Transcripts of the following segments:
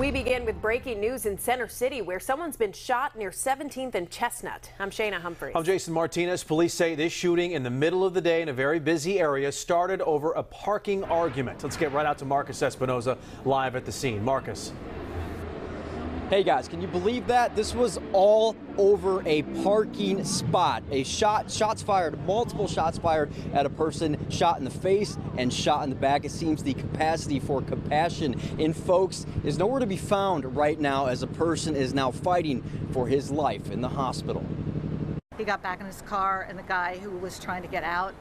We begin with breaking news in Center City where someone's been shot near 17th and Chestnut. I'm Shayna Humphreys. I'm Jason Martinez. Police say this shooting in the middle of the day in a very busy area started over a parking argument. Let's get right out to Marcus Espinoza live at the scene. Marcus. Hey guys, can you believe that? This was all over a parking spot. A shot, shots fired, multiple shots fired at a person, shot in the face and shot in the back. It seems the capacity for compassion in folks is nowhere to be found right now as a person is now fighting for his life in the hospital. He got back in his car and the guy who was trying to get out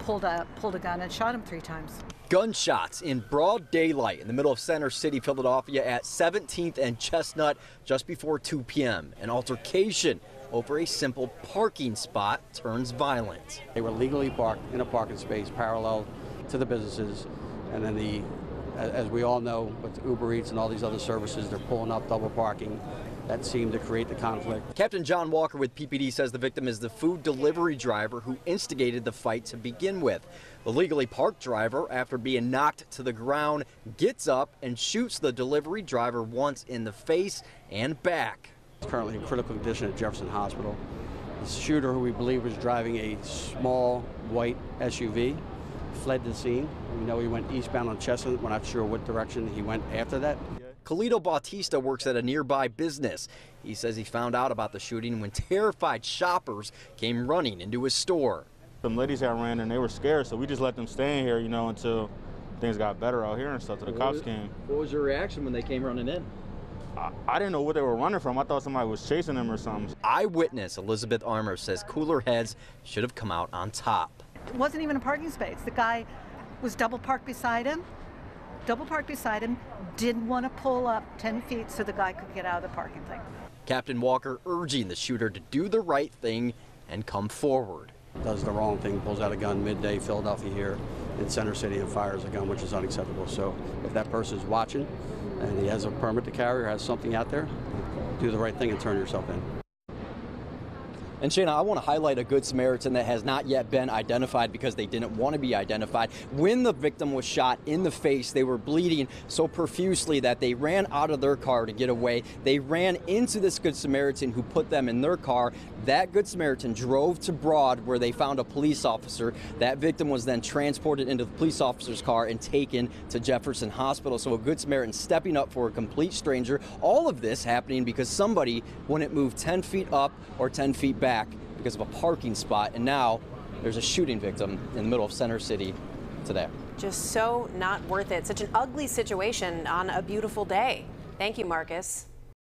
pulled a, pulled a gun and shot him three times. Gunshots in broad daylight in the middle of Center City, Philadelphia at 17th and Chestnut just before 2 p.m. An altercation over a simple parking spot turns violent. They were legally parked in a parking space parallel to the businesses, and then the, as we all know, with Uber Eats and all these other services, they're pulling up double parking that seemed to create the conflict. Captain John Walker with PPD says the victim is the food delivery driver who instigated the fight to begin with. The legally parked driver, after being knocked to the ground, gets up and shoots the delivery driver once in the face and back. He's currently in critical condition at Jefferson Hospital. The shooter, who we believe was driving a small white SUV, fled the scene. We know he went eastbound on Chestnut. We're not sure what direction he went after that. Khalito Bautista works at a nearby business. He says he found out about the shooting when terrified shoppers came running into his store. Some ladies had ran and they were scared, so we just let them stay in here, you know, until things got better out here and stuff. So the what cops was, came. What was your reaction when they came running in? I, I, didn't know what they were running from. I thought somebody was chasing them or something. Eyewitness Elizabeth Armour says cooler heads should have come out on top. It wasn't even a parking space. The guy was double parked beside him double parked beside him, didn't want to pull up 10 feet so the guy could get out of the parking thing. Captain Walker urging the shooter to do the right thing and come forward. Does the wrong thing, pulls out a gun midday Philadelphia here in Center City and fires a gun, which is unacceptable. So if that person is watching and he has a permit to carry or has something out there, do the right thing and turn yourself in. And Shayna, I want to highlight a Good Samaritan that has not yet been identified because they didn't want to be identified. When the victim was shot in the face, they were bleeding so profusely that they ran out of their car to get away. They ran into this Good Samaritan who put them in their car. That Good Samaritan drove to Broad where they found a police officer. That victim was then transported into the police officer's car and taken to Jefferson Hospital. So a Good Samaritan stepping up for a complete stranger. All of this happening because somebody wouldn't move 10 feet up or 10 feet back back because of a parking spot, and now there's a shooting victim in the middle of Center City today. Just so not worth it. Such an ugly situation on a beautiful day. Thank you, Marcus.